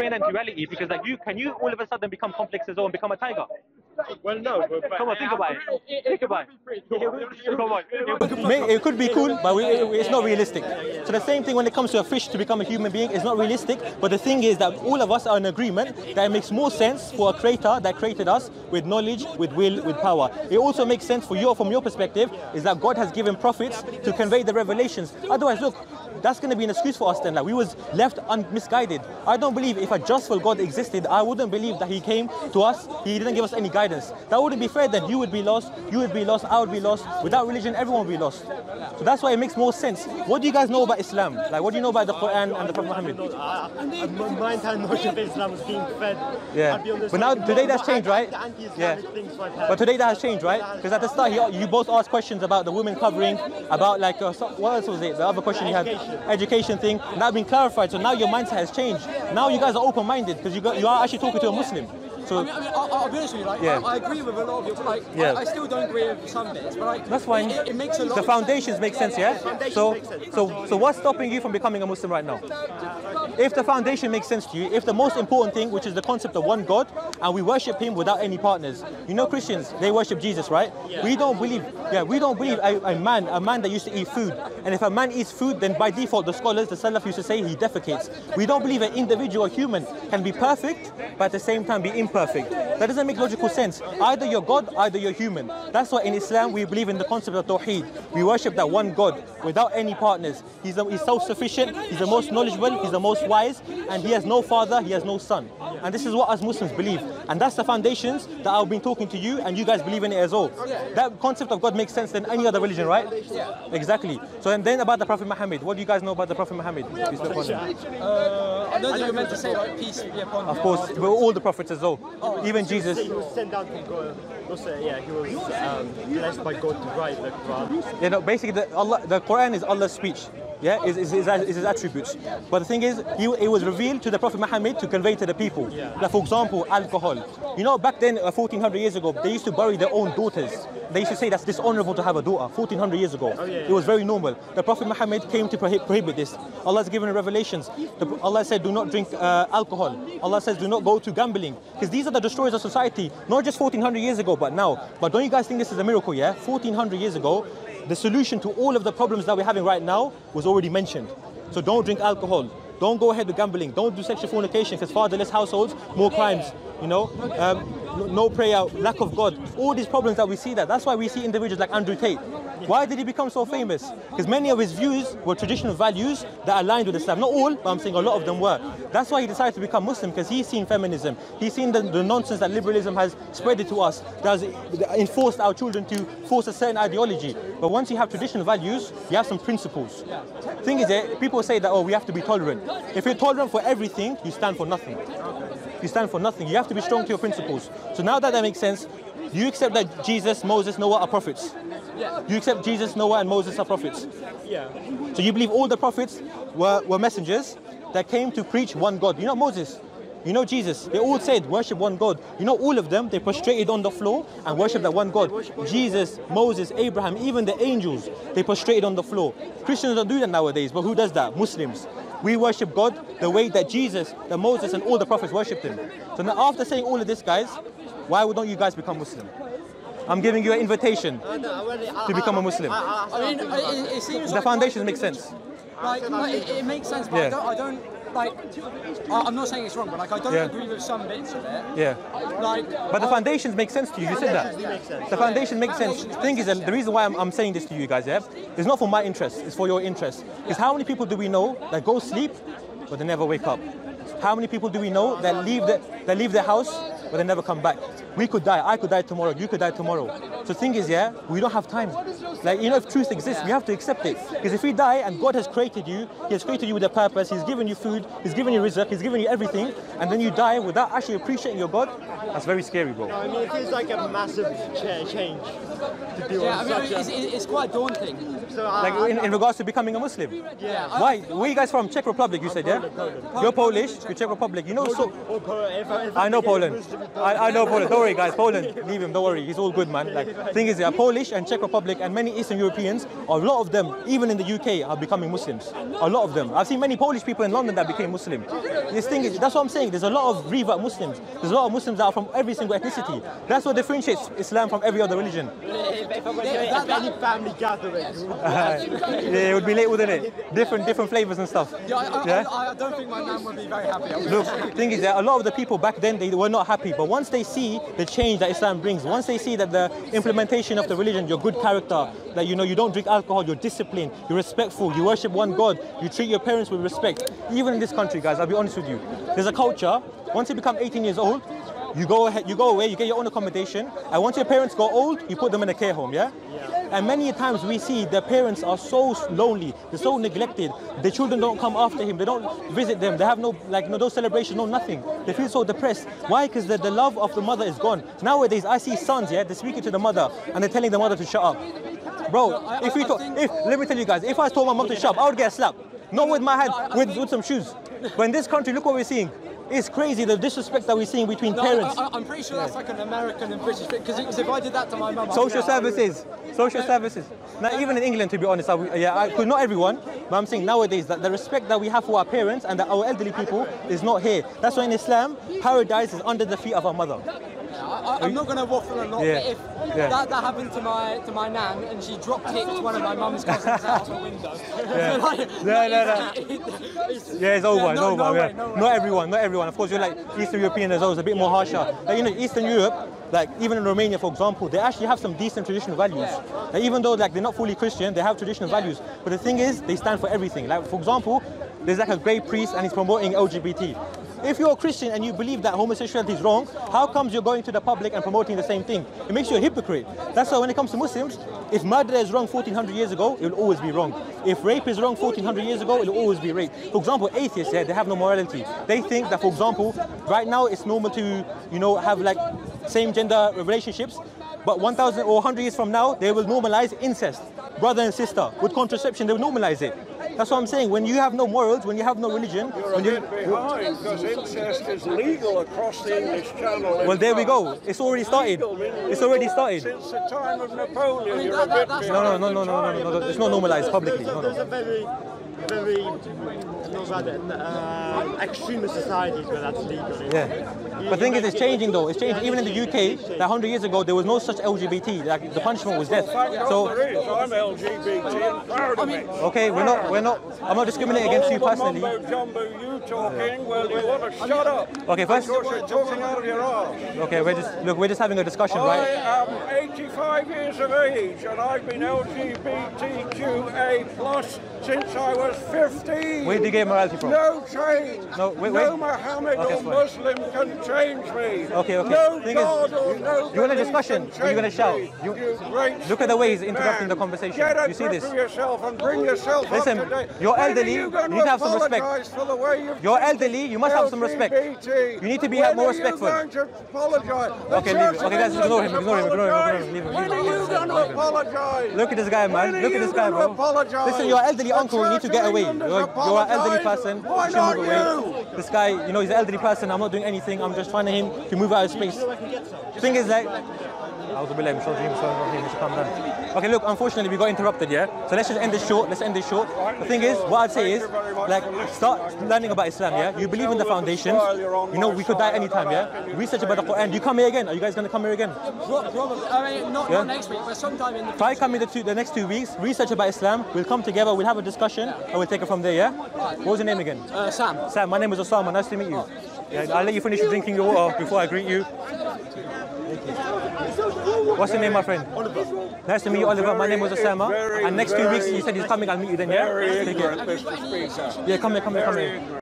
bring an end to reality because like you can you all of a sudden become complex as well and become a tiger? Well, no. But, but Come on, think about it. Think about it. Come on. May- It could be cool, but we, it's not realistic. So the same thing when it comes to a fish to become a human being, it's not realistic. But the thing is that all of us are in agreement that it makes more sense for a creator that created us with knowledge, with will, with power. It also makes sense for you, from your perspective, is that God has given prophets to convey the revelations. Otherwise, look, that's going to be an excuse for us then. Like we was left misguided. I don't believe if a justful God existed, I wouldn't believe that He came to us. He didn't give us any guidance. That wouldn't be fair. Then you would be lost. You would be lost. I would be lost. Without religion, everyone would be lost. So that's why it makes more sense. What do you guys know about Islam? Like what do you know about the Quran and the Prophet Muhammad? my entire notion of Islam was being fed. Yeah. But now today that's changed, right? Yeah. But today that has changed, right? Because at the start, you, you both asked questions about the women covering, about like, uh, what else was it? The other question you had, Education. thing. Now been clarified, so now your mindset has changed. Now you guys are open-minded because you got, you are actually talking to a Muslim. So I mean, I mean I'll, I'll be honest with you. Like, Yeah. I, I agree with a lot of your like. Yeah. I, I still don't agree with some bits, but like, that's fine. It, it makes a lot. the foundations make sense, yeah. Foundations So, make sense. so, so what's stopping you from becoming a Muslim right now? If the foundation makes sense to you, if the most important thing, which is the concept of one God, and we worship Him without any partners. You know, Christians they worship Jesus, right? We don't believe, yeah, we don't believe a, a man, a man that used to eat food. And if a man eats food, then by default, the scholars, the Salaf used to say he defecates. We don't believe an individual human can be perfect, but at the same time be imperfect. That doesn't make logical sense. Either you're God, either you're human. That's why in Islam we believe in the concept of Tawheed. We worship that one God without any partners. He's, the, he's self-sufficient, he's the most knowledgeable, he's the most wise, and he has no father, he has no son. And this is what us Muslims believe. And that's the foundations that I've been talking to you, and you guys believe in it as well. That concept of God makes sense than any other religion, right? Exactly. So and then about the Prophet Muhammad. What do you guys know about the Prophet Muhammad? Peace be upon him. Uh, I don't think you're meant to say like peace be upon him. Of course, we're all the prophets as well. Even Jesus. He was sent down from God. Also, yeah, he was um, blessed by God to write the Quran. You know, basically, the, Allah, the Quran is Allah's speech. Yeah, is, is, is, is his attributes. But the thing is, he, it was revealed to the Prophet Muhammad to convey to the people. Like, for example, alcohol. You know, back then, uh, 1400 years ago, they used to bury their own daughters. They used to say that's dishonorable to have a daughter. 1400 years ago, it was very normal. The Prophet Muhammad came to prohib- prohibit this. Allah has given revelations. The, Allah said, do not drink uh, alcohol. Allah says, do not go to gambling. Because these are the destroyers of society, not just 1400 years ago, but now. But don't you guys think this is a miracle, yeah? 1400 years ago, the solution to all of the problems that we're having right now was already mentioned. So don't drink alcohol. Don't go ahead with gambling. Don't do sexual fornication because fatherless households, more crimes. You know, um, no- prayer, lack of God. All these problems that we see that. That's why we see individuals like Andrew Tate. Why did he become so famous? Because many of his views were traditional values that aligned with Islam. Not all, but I'm saying a lot of them were. That's why he decided to become Muslim because he's seen feminism. He's seen the, the nonsense that liberalism has spread it to us, that has enforced our children to force a certain ideology. But once you have traditional values, you have some principles. Thing is, eh, people say that, oh, we have to be tolerant. If you're tolerant for everything, you stand for nothing. You stand for nothing. You have to be strong to your principles. So now that that makes sense, you accept that Jesus, Moses, Noah are prophets. You accept Jesus, Noah, and Moses are prophets. Yeah. So you believe all the prophets were, were messengers that came to preach one God. You know Moses, you know Jesus, they all said worship one God. You know all of them, they prostrated on the floor and worship that one God. Jesus, Moses, Abraham, even the angels, they prostrated on the floor. Christians don't do that nowadays, but who does that? Muslims. We worship God the way that Jesus, that Moses, and all the prophets worshipped Him. So now, after saying all of this, guys, why don't you guys become Muslim? I'm giving you an invitation to become a Muslim. I mean, it, it seems The foundations make sense. like, like it, it makes sense, but Yeah. I don't. I don't like. I'm not saying it's wrong, but like I don't Yeah. agree with some bits of it. Yeah. Like, But the foundations make sense to you. You said that. The foundation makes sense. The thing is, that the reason why I'm, I'm saying this to you guys, yeah, is not for my interest. It's for your interest. Because how many people do we know that go sleep, but they never wake up? How many people do we know that leave the, that leave their house, but they never come back? We could die. I could die tomorrow. You could die tomorrow. So the thing is, yeah, we don't have time. Like you know, if truth exists, we have to accept it. Because if we die and God has created you, He has created you with a purpose. He's given you food. He's given you rizq. He's given you everything, and then you die without actually appreciating your God. That's very scary, bro. I mean, it feels like a massive cha- change to do yeah, I on mean, such it's, a. it's quite daunting. So I, Like in, in regards to becoming a Muslim. Yeah. Why? Where you guys from? Czech Republic, you said, yeah? You're Polish. You're Czech Republic. You know, so oh, or po- if I, know Poland. I, I know Poland. Don't worry, guys. Poland, leave him. Don't worry. He's all good, man. Like, thing is, yeah, Polish and Czech Republic and many Eastern Europeans, a lot of them, even in the UK, are becoming Muslims. A lot of them. I've seen many Polish people in London that became Muslim. This thing is, that's what I'm saying. There's a lot of revert Muslims. There's a lot of Muslims that are from every single ethnicity. That's what differentiates Islam from every other religion. Any family gatherings, yeah, it would be late, wouldn't it? Different, different flavors and stuff. Yeah, I, I, Yeah? I, I don't think my nan would be very happy. Look, thing is that a lot of the people back then they were not happy, but once they see the change that Islam brings, once they see that the implementation of the religion, your good character, that you know you don't drink alcohol, you're disciplined, you're respectful, you worship one God, you treat your parents with respect. Even in this country, guys, I'll be honest with you, there's a culture. Once you become 18 years old, you go ahead, you go away, you get your own accommodation, and once your parents go old, you put them in a care home, yeah? And many times we see the parents are so lonely, they're so neglected. The children don't come after him, they don't visit them, they have no like no, no celebration, no nothing. They feel so depressed. Why? Because the, the love of the mother is gone. Nowadays I see sons, yeah, they're speaking to the mother and they're telling the mother to shut up. Bro, I- if we talk, if let me tell you guys, if I told my mom to shut up, I would get slapped. Not with my hand, with, with some shoes. But in this country, look what we're seeing. It's crazy the disrespect that we're seeing between No, parents. I, am pretty sure that's like an American and British thing. Because if I did that to my mum, Social like, oh, services, social services. Now, even in England, to be honest, I, yeah, I, 'cause not everyone, but I'm saying nowadays that the respect that we have for our parents and that our elderly people is not here. That's why in Islam, paradise is under the feet of our mother. I, I, I'm not going to waffle a lot, Yeah, but if yeah. that, that happened to my to my nan and she drop kicked one of my mum's cousins out the window, then I- No, no, no. it's- Yeah, it's over, Yeah, it's no- over. no yeah. way, no way. Not everyone, not everyone. Of course, you're like Eastern European as well, it's a bit more harsher. Like, you know, Eastern Europe, like even in Romania, for example, they actually have some decent traditional values. Like, even though like they're not fully Christian, they have traditional values. But the thing is, they stand for everything. Like for example, there's like a great priest and he's promoting LGBT. If you're a Christian and you believe that homosexuality is wrong, how comes you're going to the public and promoting the same thing? It makes you a hypocrite. That's why when it comes to Muslims, if murder is wrong 1400 years ago, it will always be wrong. If rape is wrong 1400 years ago, it will always be rape. For example, atheists, yeah, they have no morality. They think that, for example, right now it's normal to, you know, have like same gender relationships, but 1000 or 100 years from now, they will normalize incest, brother and sister. With contraception, they will normalize it. That's what I'm saying. When you have no morals, when you have no religion, You're a when you, bit behind because incest is legal across the English Channel. well, there we go. It's already started. It's already started. Since the time of Napoleon, mean, you're that- a bit that's- No, no, no, no, no, no, no, no. It's not normalized publicly. There's a, No, there's a no. very, very uh, extremist societies where that's legal. Yeah. But the thing is, it's changing though. It's changing. Even in the UK, like 100 years ago, there was no such LGBT. Like the punishment was death. So. I'm LGBT and proud of it. okay, we're not, we're not. I'm not discriminating against you All the personally. You talking, well, you want to shut up. Okay, first. Of course, you're talking out of your arse. Okay, we're just look. We're just having a discussion, I right? am 85 years of age and I've been LGBTQA plus since I was 15. Where did you get morality from? No change. No, wait, wait. no. Mohammed Okay, or. Muslim can change me. Okay, okay. No Thing is, God or no you want a discussion or you gonna shout? me. You- great Look at the way he's interrupting man. the conversation. Get You see this? yourself and bring yourself Listen, up to date. you're elderly, You, you need to have some respect. For the way you've You're elderly, you must have some respect. You need to be more respectful. You going to apologise? Okay, leave it. Okay, guys, ignore him, ignore him, ignore him, ignore him. Leave him, When are you going to apologise? Look at this guy, man. Look at this guy, bro. Listen, you're elderly uncle. Need to get away. You're, you're an elderly person. Why not move you? This guy, you know, he's an elderly person. I'm not doing anything. I'm just trying to him to move out of space. Thing is, like, I was a bit like, "Show him, show him, calm down." Okay, look, unfortunately, we got interrupted, yeah? So let's just end this short. Let's end this short. The thing is, what I'd say is, like, start learning about Islam, yeah? You believe in the foundations. You know, we could die anytime, yeah? Research about the Quran. Do You come here again. Are you guys going to come here again? Probably. I mean, not, Yeah. not next week, but sometime in the Try come in the, two, the next two weeks, research about Islam. We'll come together, we'll have a discussion, and we'll take it from there, yeah? What was your name again? Uh, Sam. Sam, my name is Osama. Nice to meet you. Yeah, I'll let you finish drinking your water before I greet you. Thank you. What's your name, my friend? Oliver. Nice to meet you, Oliver. My name was Osama. And next two weeks, he said he's coming. I'll meet you then, yeah? Take care. ignorant, Mr. Speaker. Yeah, come here, come here, come here.